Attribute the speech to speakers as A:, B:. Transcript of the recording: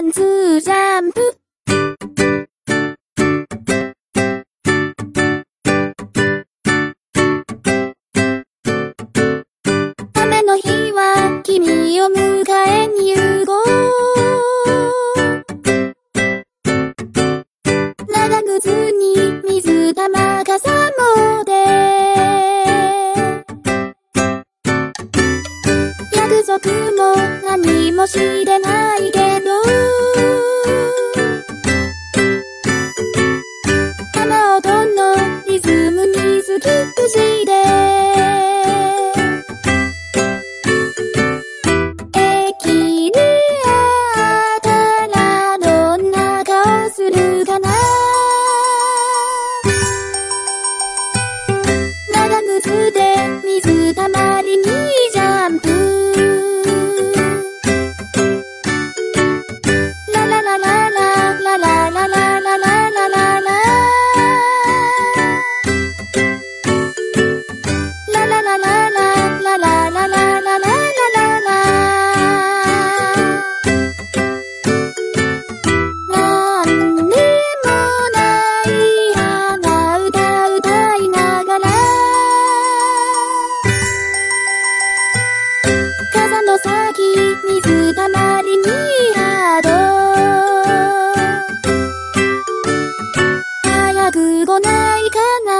A: ワンツージャンプ。雨の日は君を迎えに行こう。長靴に水玉傘もで。約束も何もしてないけ様をどんリズムに好きごないかな